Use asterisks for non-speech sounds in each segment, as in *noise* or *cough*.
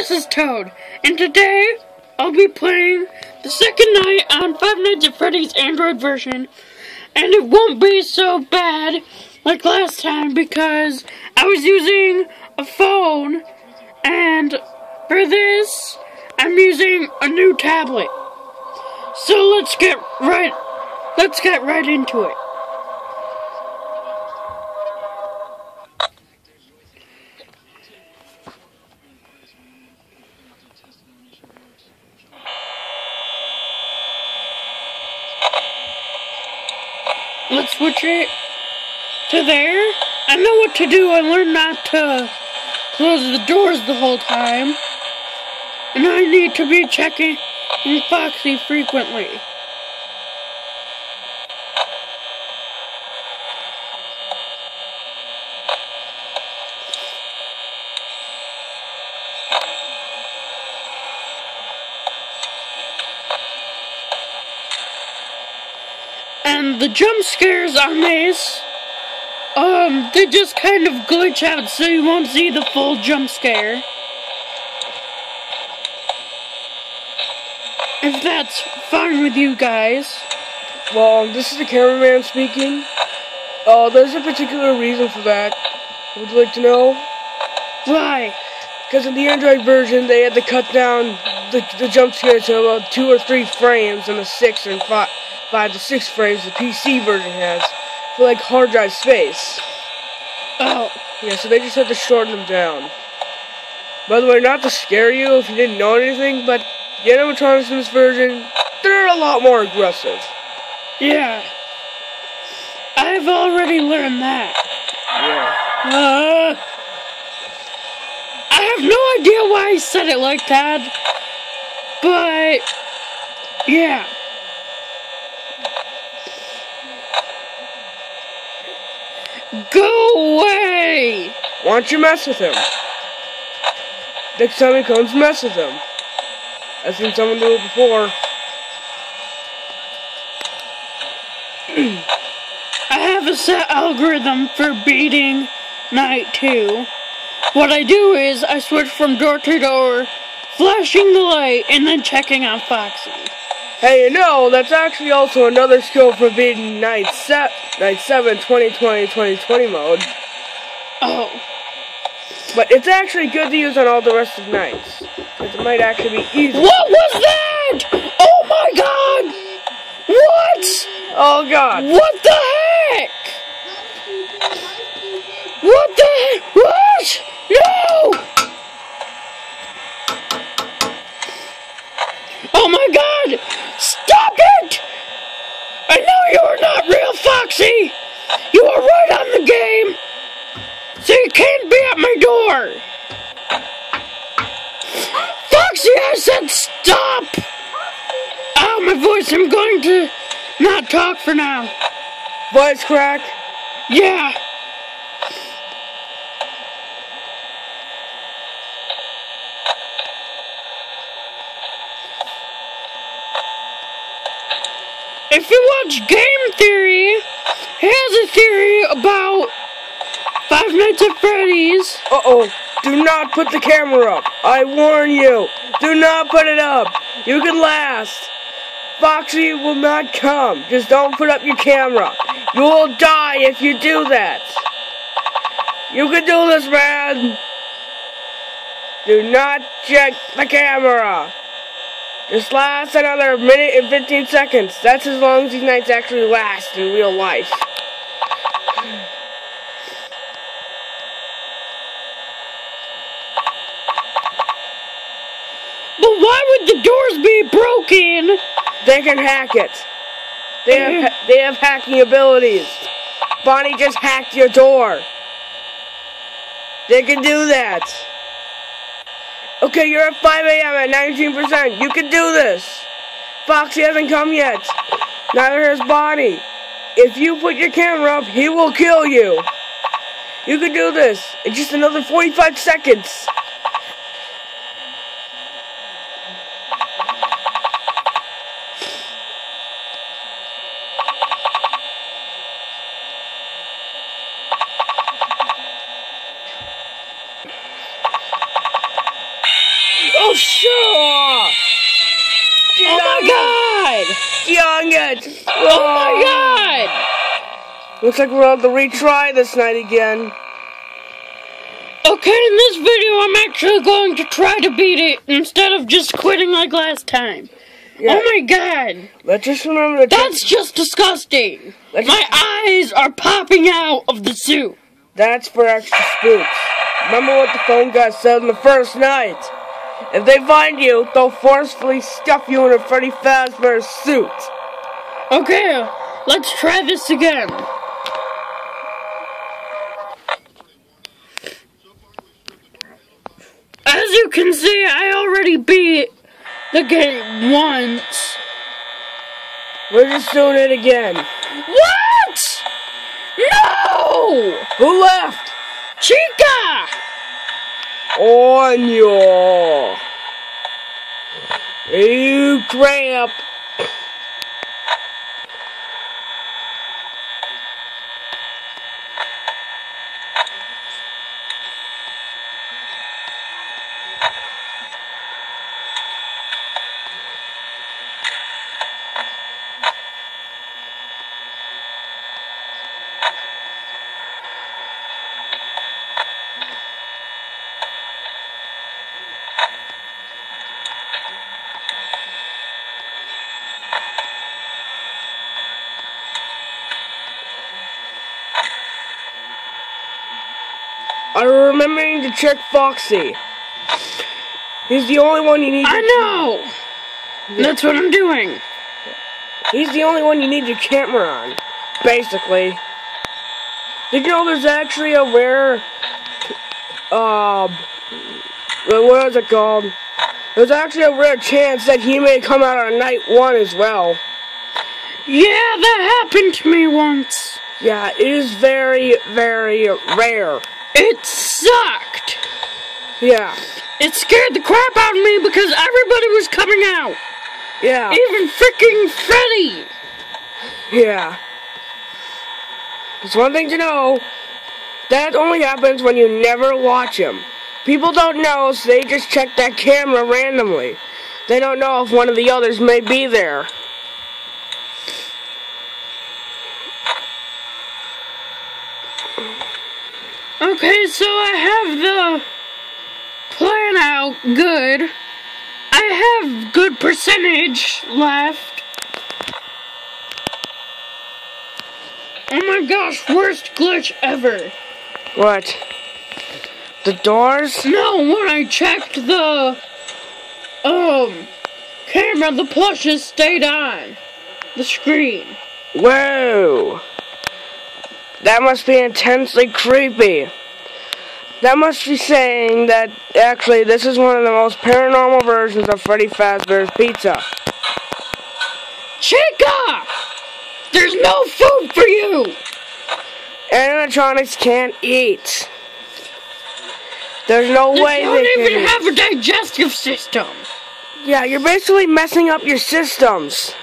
this is Toad, and today I'll be playing the second night on Five Nights at Freddy's Android version, and it won't be so bad like last time because I was using a phone, and for this, I'm using a new tablet. So let's get right, let's get right into it. Know what to do. I learned not to close the doors the whole time. And I need to be checking Foxy frequently. And the jump scares on this, um, they just kind of glitch out so you won't see the full jump scare. If that's fine with you guys. Well, this is the cameraman speaking. Uh, there's a particular reason for that. Would you like to know? Why? Because in the Android version, they had to cut down the, the jump scare to about two or three frames, and the six and five, five to six frames the PC version has for like hard drive space. Oh. *laughs* Yeah, so they just had to shorten them down. By the way, not to scare you if you didn't know anything, but the animatronics in this version, they're a lot more aggressive. Yeah. I've already learned that. Yeah. Uh, I have no idea why he said it like that, but yeah. Go away! Why don't you mess with him? Next time he comes, mess with him. I've seen someone do it before. *clears throat* I have a set algorithm for beating night two. What I do is I switch from door to door, flashing the light, and then checking on Foxy. Hey, you know, that's actually also another skill for beating night, set, night 7 2020 2020 mode. Oh. But it's actually good to use on all the rest of nights. Because it might actually be easy. What was that? Oh my god! What? Oh god. What the heck? What the heck? What? No! Oh my god! Stop it! I know you are not real, Foxy! You are right on the game! So you can't be at my door! Foxy, I said stop! Ow, my voice, I'm going to not talk for now. Voice crack. Yeah. If you watch Game Theory, he has a theory about Five Nights at Freddy's. Uh-oh. Do not put the camera up. I warn you. Do not put it up. You can last. Foxy will not come. Just don't put up your camera. You will die if you do that. You can do this, man. Do not check the camera. This lasts another minute and 15 seconds. That's as long as these nights actually last in real life. But why would the doors be broken? They can hack it. They have, mm-hmm. they have hacking abilities. Bonnie just hacked your door. They can do that. Okay, you're at 5 a.m. at 19%. You can do this. Foxy hasn't come yet. Neither has Bonnie. If you put your camera up, he will kill you. You can do this in just another 45 seconds. Oh, sure! Oh my god! Young it! Oh my oh. god! Looks like we're going to retry this night again. Okay, in this video, I'm actually going to try to beat it instead of just quitting like last time. Yeah. Oh my god! Let's just remember to That's just disgusting! Let's My eyes are popping out of the suit! That's for extra spooks. Remember what the phone guy said on the first night. If they find you, they'll forcefully stuff you in a Freddy Fazbear suit. Okay, let's try this again. As you can see, I already beat the game once. We're just doing it again. What? No! Who left? Chica! On your. You cramp. I'm remembering to check Foxy. He's the only one you need. I know! That's what I'm doing. He's the only one you need your camera on, basically. Did you know there's actually a rare, um, what is it called? There's actually a rare chance that he may come out on night one as well. Yeah, that happened to me once. Yeah, it is very, very rare. It sucked. Yeah, It scared the crap out of me because everybody was coming out. yeah, Even freaking Freddy. yeah. It's one thing to know. That only happens when you never watch him. People don't know, so they just check that camera randomly. They don't know if one of the others may be there. Okay, so I have the plan out good. I have good percentage left. Oh my gosh, worst glitch ever. What? The doors? No, when I checked the um camera, the plushes stayed on the screen. Whoa! That must be intensely creepy. That must be saying that actually this is one of the most paranormal versions of Freddy Fazbear's Pizza. Chica! There's no food for you! Animatronics can't eat. There's no way They way don't they can. even have a digestive system. Yeah, you're basically messing up your systems.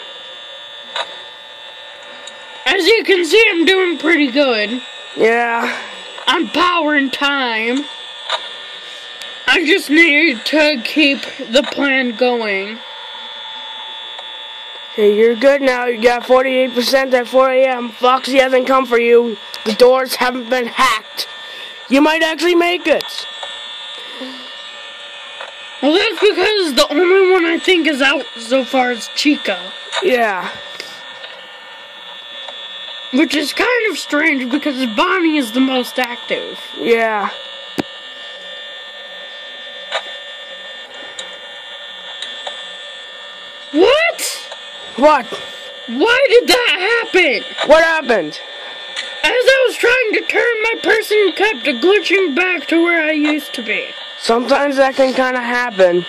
As you can see, I'm doing pretty good. Yeah. I'm power and time. I just need to keep the plan going. Okay, you're good now. You got 48% at 4 a.m. Foxy hasn't come for you. The doors haven't been hacked. You might actually make it. Well, that's because the only one I think is out so far is Chica. Yeah. Which is kind of strange because Bonnie is the most active. Yeah. What? What? Why did that happen? What happened? As I was trying to turn, my person kept glitching back to where I used to be. Sometimes that can kind of happen.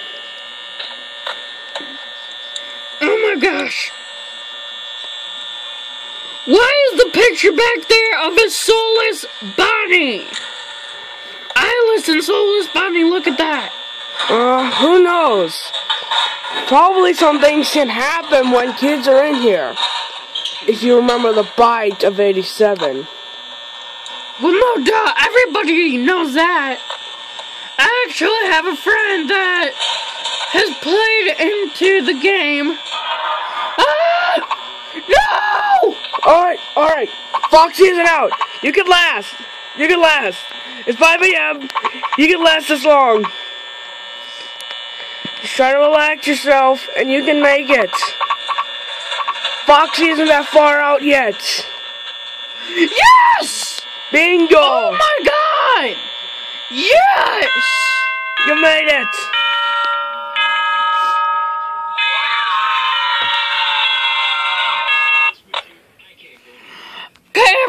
Oh my gosh. Why is the picture back there of a soulless body. Eyeless and soulless Bonnie, look at that. Uh, who knows? Probably some things can happen when kids are in here. If you remember the bite of 87. Well, no duh, everybody knows that. I actually have a friend that has played into the game. Alright, alright. Foxy isn't out. You can last. You can last. It's 5 a.m. You can last this long. Just try to relax yourself and you can make it. Foxy isn't that far out yet. Yes! Bingo! Oh my god! Yes! You made it!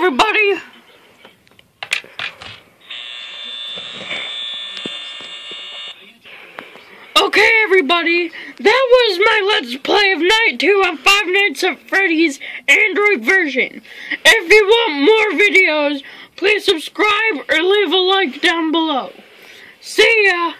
Everybody. Okay, everybody. That was my Let's Play of Night 2 on Five Nights at Freddy's Android version. If you want more videos, please subscribe or leave a like down below. See ya!